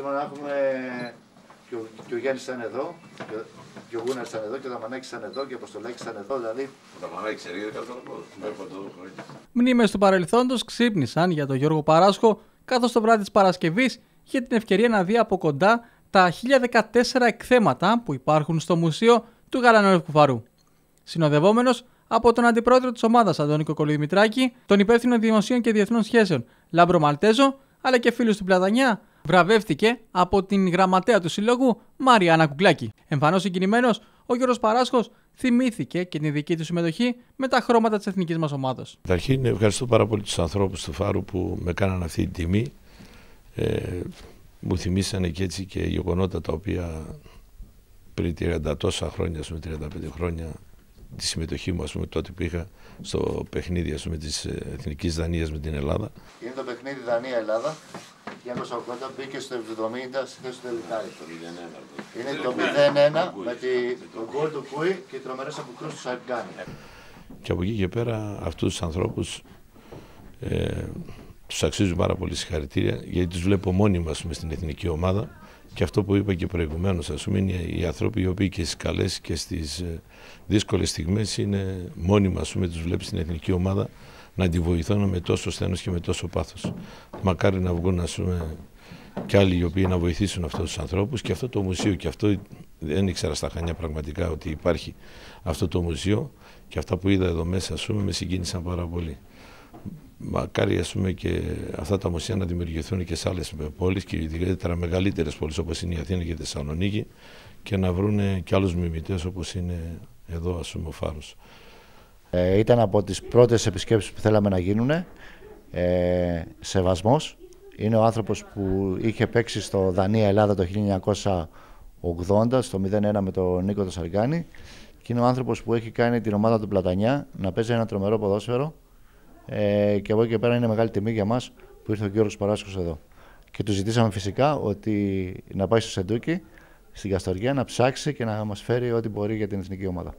να έχουμε και ο, και ο Γιάννης ήταν εδώ, και, και ο Γούναρης ήταν εδώ, και ο Δαμανάκης ήταν εδώ, και ο Αποστολάκης ήταν εδώ, δηλαδή Τα μανάκια ξέρει, δεν κατάλαβα. Δεν είπα το χρόνια. Μνήμες του παρελθόντος ξύπνησαν για τον Γιώργο Παράσχο, καθώς το βράδυ της Παρασκευής είχε την ευκαιρία να δει από κοντά τα 1014 εκθέματα που υπάρχουν στο Μουσείο του Γαλανόρου Κουφαρού. Συνοδευόμενος από τον αντιπρόεδρο της ομάδας Αντώνη Κοκολιδημητράκη, τον υπεύθυνο δημοσίων και διεθνών σχέσεων Λάμπρο Μαλτέζο, αλλά και φίλους του Πλατανιά, βραβεύτηκε από την γραμματέα του συλλόγου Μαριάννα Κουκλάκη. Εμφανώς συγκινημένος, ο Γιώργος Παράσχος θυμήθηκε και την δική του συμμετοχή με τα χρώματα της εθνικής μας ομάδας. Καταρχήν ευχαριστώ πάρα πολύ τους ανθρώπους του Φάρου που με κάναν αυτή την τιμή. Ε, μου θυμήσανε και έτσι και γεγονότα τα οποία πριν 30 τόσα χρόνια, ας πούμε, 35 χρόνια τη συμμετοχή μου, ας πούμε, τότε που είχα στο παιχνίδι ας πούμε, της ε, Εθνικής Δανίας με την Ελλάδα. είναι το παιχνίδι Δανία-Ελλάδα, 1980 μπήκε στο 70 στη θέση του τελικάρι. Είναι το 0-1 με τη, τον γκολ του Κούι και οι τρομερές αποκρούσεις του Σαργκάνη. Και από εκεί και πέρα αυτούς τους ανθρώπους ε, τους αξίζουν πάρα πολύ συγχαρητήρια γιατί τους βλέπω μόνιμα ας πούμε, στην εθνική ομάδα και αυτό που είπα και προηγουμένως ας πούμε είναι οι άνθρωποι οι οποίοι και στις καλές και στις ε, δύσκολες στιγμές είναι μόνιμα ας πούμε τους βλέπεις στην εθνική ομάδα να τη βοηθούν με τόσο στένος και με τόσο πάθος. Μακάρι να βγουν ας πούμε και άλλοι οι οποίοι να βοηθήσουν αυτούς τους ανθρώπους και αυτό το μουσείο και αυτό δεν ήξερα στα Χανιά πραγματικά ότι υπάρχει αυτό το μουσείο και αυτά που είδα εδώ μέσα ας πούμε με συγκίνησαν πάρα πολύ. Μακάρι ας πούμε, και αυτά τα μουσεία να δημιουργηθούν και σε άλλες πόλεις και ιδιαίτερα μεγαλύτερες πόλεις όπως είναι η Αθήνα και η Θεσσαλονίκη και να βρουν και άλλους μιμητές όπως είναι εδώ ας πούμε ο Φάρος. Ε, ήταν από τις πρώτες επισκέψεις που θέλαμε να γίνουν. Ε, σεβασμός. Είναι ο άνθρωπος που είχε παίξει στο Δανία-Ελλάδα το 1980, στο 0-1 με τον Νίκο Σαργάνη. Και είναι ο άνθρωπος που έχει κάνει την ομάδα του Πλατανιά να παίζει ένα τρομερό ποδόσφαιρο. Ε, και από εκεί και πέρα είναι μεγάλη τιμή για μας που ήρθε ο Γιώργος Παράσκος εδώ. Και του ζητήσαμε φυσικά ότι να πάει στο Σεντούκι, στην Καστοριά, να ψάξει και να μας φέρει ό,τι μπορεί για την εθνική ομάδα.